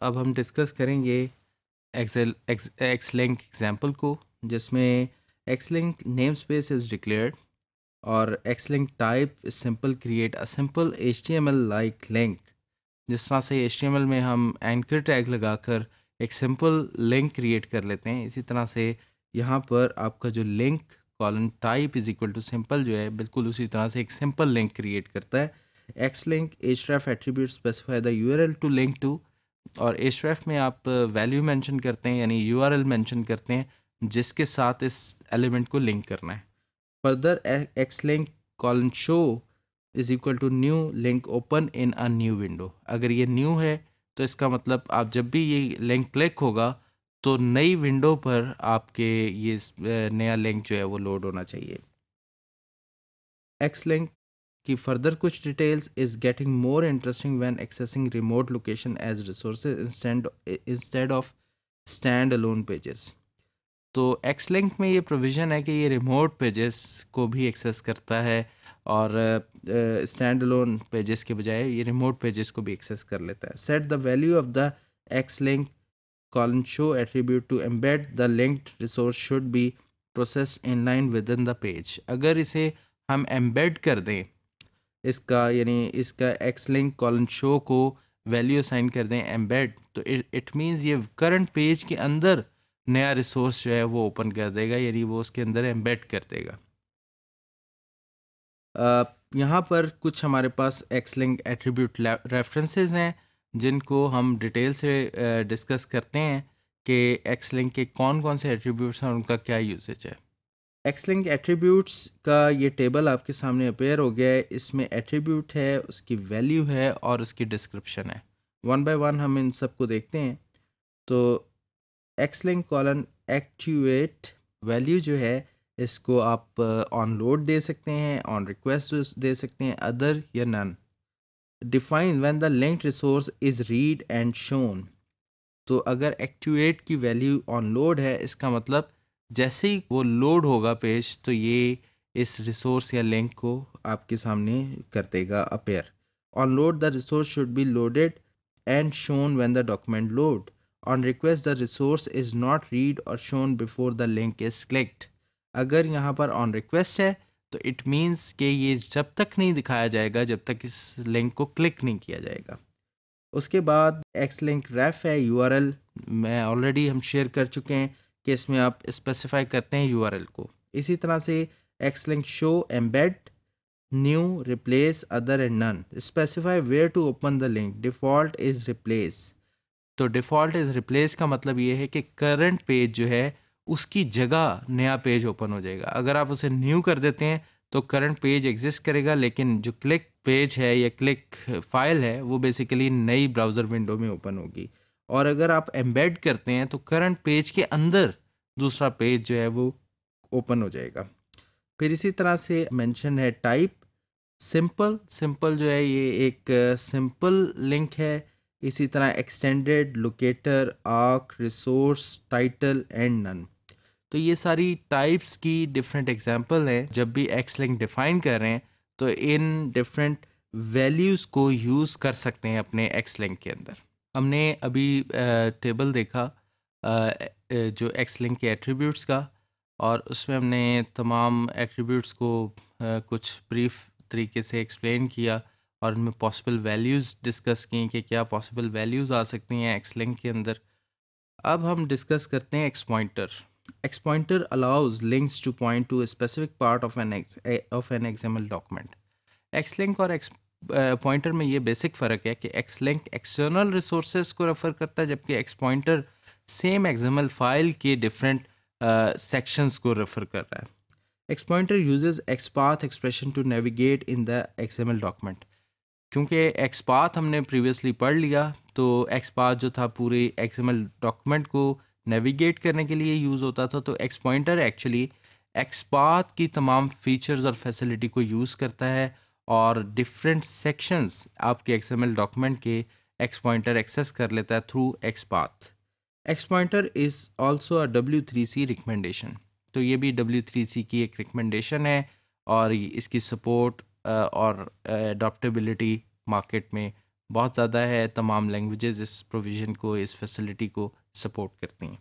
अब हम डिस्कस करेंगे एक्सेल एक्स लिंक एग्ज़ाम्पल को, जिसमें X link name space is declared और X link type simple create a simple H T M L like link जिस तरह से एच टी एम एल में हम एंकर टैग लगाकर एक सिंपल लिंक क्रिएट कर लेते हैं, इसी तरह से यहाँ पर आपका जो link colon type is equal to simple जो है, बिल्कुल उसी तरह से एक सिंपल लिंक क्रिएट करता है। X link H attribute specify the U to link to और एच में आप वैल्यू मेंशन करते हैं, यानी यू मेंशन करते हैं, जिसके साथ इस एलिमेंट को लिंक करना है। Further X link colon show is equal to new link open in a new window अगर ये न्यू है तो इसका मतलब आप जब भी ये लिंक क्लिक होगा तो नई विंडो पर आपके ये नया लिंक जो है वो लोड होना चाहिए। एक्स लिंक की फर्दर कुछ details is getting more interesting when accessing remote location as resources instead of stand alone pages. तो एक्स लिंक में ये प्रोविज़न है कि ये रिमोट पेजेस को भी एक्सेस करता है और स्टैंड लोन पेजेस के बजाय ये रिमोट पेजेस को भी एक्सेस कर लेता है। Set the value of the X link column show attribute to embed the linked resource should be processed in line within the page अगर इसे हम embed कर दें इसका, यानी इसका link column show को वैल्यू असाइन कर दें एम्बेड तो इट मींस ये करंट पेज के अंदर नया रिसोर्स जो है वो ओपन कर देगा, यानी वो उसके अंदर एम्बेड कर देगा। यहाँ पर कुछ हमारे पास एक्स लिंक एट्रीब्यूट रेफरेंसेस हैं, जिनको हम डिटेल से डिस्कस करते हैं कि एक्स लिंक के कौन कौन से एट्रीब्यूट्स हैं उनका क्या यूसेज है। एक्स लिंक एट्रीब्यूट्स का ये टेबल आपके सामने अपेयर हो गया है। इसमें एट्रीब्यूट है, उसकी वैल्यू है और उसकी डिस्क्रिप्शन है। वन बाय वन हम इन सबको देखते हैं। तो X link colon activate value जो है, इसको आप ऑन लोड दे सकते हैं ऑन रिक्वेस्ट दे सकते हैं अदर या none define when the linked resource is read and shown तो अगर एक्टिवेट की वैल्यू ऑन लोड है, इसका मतलब जैसे ही वो लोड होगा पेज तो ये इस रिसोर्स या लिंक को आपके सामने कर देगा appear on load the resource should be loaded and shown when the document load on request the resource is not read और shown before the link is clicked अगर यहाँ पर ऑन रिक्वेस्ट है तो इट मीन्स कि ये जब तक नहीं दिखाया जाएगा, जब तक इस लिंक को क्लिक नहीं किया जाएगा। उसके बाद एक्स लिंक रेफ है यू मैं ऑलरेडी हम शेयर कर चुके हैं। कि इसमें आप स्पेसिफाई करते हैं यूआरएल को। इसी तरह से X link show embed new replace other and none specify where to open the link default is replace तो डिफ़ॉल्ट इज़ रिप्लेस का मतलब ये है कि करंट पेज जो है, उसकी जगह नया पेज ओपन हो जाएगा। अगर आप उसे न्यू कर देते हैं तो करंट पेज एग्जिस्ट करेगा, लेकिन जो क्लिक पेज है या क्लिक फ़ाइल है, वो बेसिकली नई ब्राउज़र विंडो में ओपन होगी। और अगर आप एम्बेड करते हैं तो करंट पेज के अंदर दूसरा पेज जो है वो ओपन हो जाएगा। फिर इसी तरह से मेंशन है टाइप सिंपल सिंपल जो है ये एक सिंपल लिंक है। इसी तरह extended locator arc resource title and none तो ये सारी टाइप्स की डिफरेंट एग्जांपल हैं। जब भी एक्स लिंक डिफाइन कर रहे हैं तो इन डिफरेंट वैल्यूज़ को यूज़ कर सकते हैं अपने एक्स लिंक के अंदर। हमने अभी टेबल देखा जो एक्स लिंक के एट्रीब्यूट्स का और उसमें हमने तमाम एट्रीब्यूट्स को कुछ ब्रीफ तरीके से एक्सप्लेन किया और उनमें पॉसिबल वैल्यूज़ डिस्कस की कि क्या पॉसिबल वैल्यूज़ आ सकती हैं एक्स लिंक के अंदर अब हम डिस्कस करते हैं X pointer X pointer allows links to to a specific part of an X, of an XML document. Xlink और X पॉइंटर में ये बेसिक फ़र्क है कि एक्स लिंक एक्सटर्नल रिसोर्सेज को रेफर करता है, जबकि X pointer same XML file के डिफरेंट सेक्शंस को रेफर कर रहा है। X pointer uses XPath expression to navigate in the XML document क्योंकि एक्सपाथ हमने प्रीवियसली पढ़ लिया तो एक्सपाथ जो था पूरे एक्सएमएल डॉक्यूमेंट को नेविगेट करने के लिए यूज़ होता था तो एक्स पॉइंटर एक्चुअली एक्सपाथ की तमाम फीचर्स और फैसिलिटी को यूज़ करता है और डिफरेंट सेक्शंस आपके एक्सएमएल डॉक्यूमेंट के एक्स पॉइंटर एक्सेस कर लेता है through XPath X pointer is also a W three C recommendation तो ये भी डब्ल्यू थ्री सी की एक रिकमेंडेशन है और इसकी सपोर्ट और अडोप्टेबिलिटी मार्केट में बहुत ज़्यादा है। तमाम लैंग्वेजेस इस प्रोविज़न को, इस फैसिलिटी को सपोर्ट करती हैं।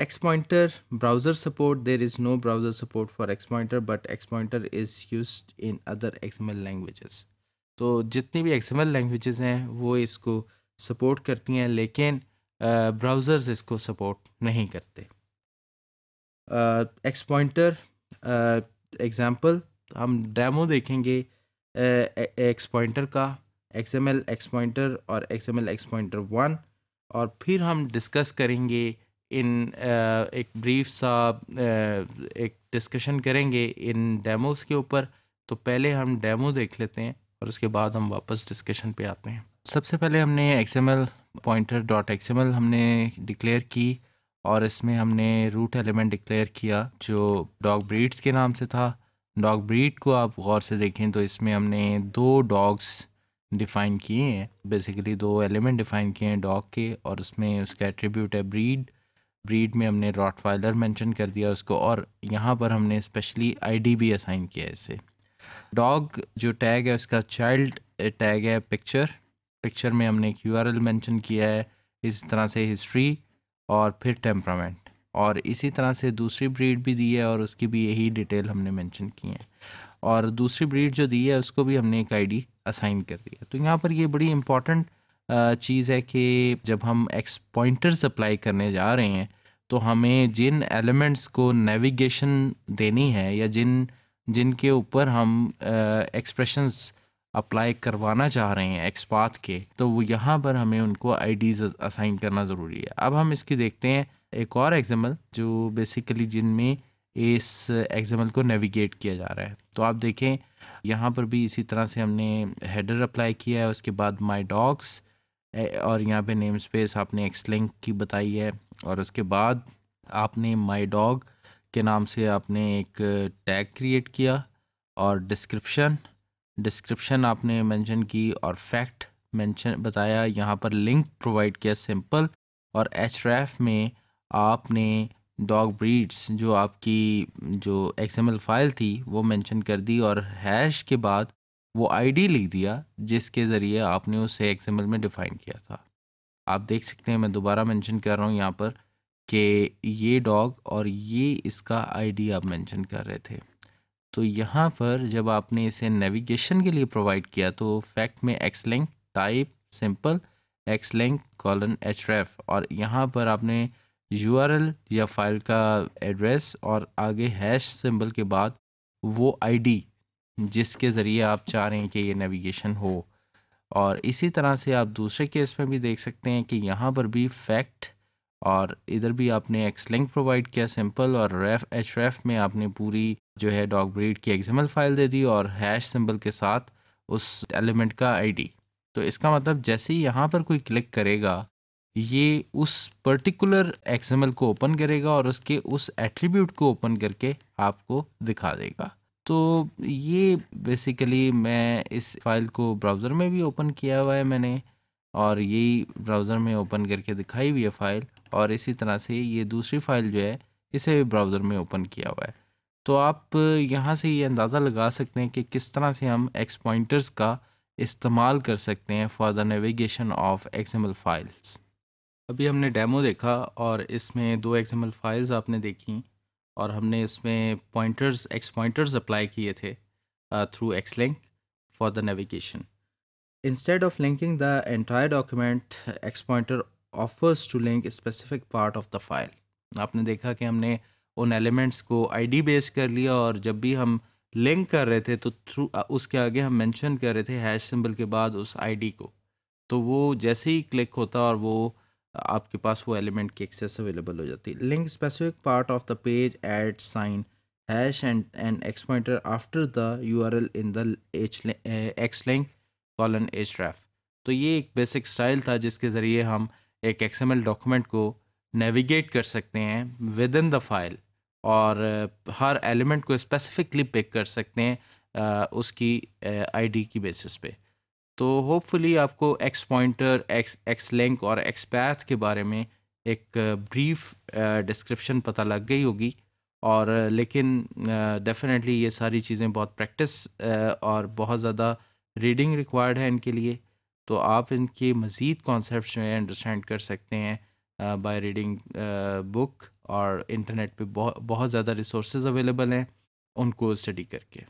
X pointer browser support there is no browser support for X pointer but X pointer is used in other XML languages तो जितनी भी XML languages हैं वो इसको सपोर्ट करती हैं लेकिन ब्राउज़र्स इसको सपोर्ट नहीं करते एक्स पॉइंटर एग्जांपल हम डेमो देखेंगे एक्स पॉइंटर का XML एक्स पॉइंटर और XML एक्स पॉइंटर वन और फिर हम डिस्कस करेंगे इन एक ब्रीफ सा एक डिस्कशन करेंगे इन डेमोस के ऊपर तो पहले हम डेमो देख लेते हैं और उसके बाद हम वापस डिस्कशन पे आते हैं। सबसे पहले हमने एक्सएमएल पॉइंटर डॉट एक्सएमएल हमने डिक्लेयर की और इसमें हमने रूट एलिमेंट डिक्लेयर किया, जो डॉग ब्रीड्स के नाम से था। डॉग ब्रीड को आप गौर से देखें तो इसमें हमने दो डॉग्स डिफ़ाइन किए हैं। बेसिकली दो एलिमेंट डिफ़ाइन किए हैं डॉग के और उसमें उसका एट्रीब्यूट है ब्रीड ब्रीड में हमने रॉटवाइलर मेंशन कर दिया उसको और यहाँ पर हमने स्पेशली आईडी भी असाइन किया है इसे। डॉग जो टैग है उसका चाइल्ड टैग है पिक्चर पिक्चर में हमने एक यूआरएल मेंशन किया है, इस तरह से हिस्ट्री और फिर टेम्परामेंट और इसी तरह से दूसरी ब्रीड भी दी है और उसकी भी यही डिटेल हमने मेंशन की है। और दूसरी ब्रीड जो दी है उसको भी हमने एक आईडी असाइन कर दिया। तो यहाँ पर ये बड़ी इंपॉर्टेंट चीज़ है कि जब हम एक्स पॉइंटर्स अप्लाई करने जा रहे हैं तो हमें जिन एलिमेंट्स को नेविगेशन देनी है या जिन, जिनके ऊपर हम एक्सप्रेशंस अप्लाई करवाना चाह रहे हैं एक्सपाथ के तो वो यहाँ पर हमें उनको आईडीज असाइन करना ज़रूरी है। अब हम इसकी देखते हैं एक और एग्ज़ाम्पल जो बेसिकली जिनमें इस एग्ज़ाम्पल को नेविगेट किया जा रहा है। तो आप देखें, यहाँ पर भी इसी तरह से हमने हेडर अप्लाई किया है, उसके बाद माई डॉग्स और यहाँ पे नेम स्पेस आपने एक्स लिंक की बताई है, और उसके बाद आपने माई डॉग के नाम से आपने एक टैग क्रिएट किया, और डिस्क्रिप्शन डिस्क्रिप्शन आपने मेंशन की, और फैक्ट मेंशन बताया, यहाँ पर लिंक प्रोवाइड किया सिंपल और एच में आपने डॉग ब्रीड्स जो आपकी, जो एक्सएमएल फ़ाइल थी, वो मेंशन कर दी, और हैश के बाद वो आईडी लिख दिया, जिसके ज़रिए आपने उसे एक्सएमएल में डिफ़ाइन किया था। आप देख सकते हैं, मैं दोबारा मेंशन कर रहा हूँ यहाँ पर कि ये डॉग और ये इसका आईडी आप मेंशन कर रहे थे। तो यहाँ पर जब आपने इसे नेविगेशन के लिए प्रोवाइड किया तो फैक्ट में X link type simple X link colon H और यहाँ पर आपने यूआरएल या फ़ाइल का एड्रेस और आगे हैश सिंबल के बाद वो आईडी जिसके ज़रिए आप चाह रहे हैं कि ये नेविगेशन हो। और इसी तरह से आप दूसरे केस में भी देख सकते हैं कि यहाँ पर भी फैक्ट और इधर भी आपने एक्स लिंक प्रोवाइड किया सिंपल और रेफ एच रेफ में आपने पूरी जो है डॉग ब्रीड की एग्जामल फ़ाइल दे दी और हैश सिंबल के साथ उस एलिमेंट का आईडी तो इसका मतलब जैसे ही यहाँ पर कोई क्लिक करेगा, ये उस पर्टिकुलर एक्सएमएल को ओपन करेगा और उसके उस एट्रीब्यूट को ओपन करके आपको दिखा देगा। तो ये बेसिकली मैं इस फ़ाइल को ब्राउज़र में भी ओपन किया हुआ है मैंने, और यही ब्राउज़र में ओपन करके दिखाई हुई है फ़ाइल और इसी तरह से ये दूसरी फ़ाइल जो है, इसे भी ब्राउज़र में ओपन किया हुआ है। तो आप यहाँ से ये अंदाज़ा लगा सकते हैं कि किस तरह से हम एक्स पॉइंटर्स का इस्तेमाल कर सकते हैं for the navigation of XML files अभी हमने डेमो देखा, और इसमें दो एक्सएमएल फाइल्स आपने देखी। और हमने इसमें पॉइंटर्स एक्स पॉइंटर्स अप्लाई किए थे through X link for the navigation instead of linking the entire document X pointer offers to link specific part of the file आपने देखा कि हमने उन एलिमेंट्स को आईडी बेस कर लिया और जब भी हम लिंक कर रहे थे तो थ्रू उसके आगे हम मेंशन कर रहे थे हैश सिंबल के बाद उस आईडी को। तो वो जैसे ही क्लिक होता और वो आपके पास वो एलिमेंट की एक्सेस अवेलेबल हो जाती है। Link specific part of the page add sign hash and and X pointer after the URL in the H X link colon H ref तो ये एक बेसिक स्टाइल था जिसके ज़रिए हम एक एक्सएमएल डॉक्यूमेंट को नेविगेट कर सकते हैं विद इन द फ़ाइल और uh, हर एलिमेंट को स्पेसिफिकली पिक कर सकते हैं uh, उसकी आईडी uh, की बेसिस पे। तो होपफुली आपको X pointer X X link और एक्स पैथ के बारे में एक ब्रीफ डिस्क्रिप्शन पता लग गई होगी। और लेकिन डेफिनेटली ये सारी चीज़ें बहुत प्रैक्टिस और बहुत ज़्यादा रीडिंग रिक्वायर्ड है इनके लिए। तो आप इनके मज़ीद कॉन्सेप्ट जो अंडरस्टैंड कर सकते हैं बाय रीडिंग बुक और इंटरनेट पे बहुत बहुत ज़्यादा रिसोर्स अवेलेबल हैं उनको स्टडी करके।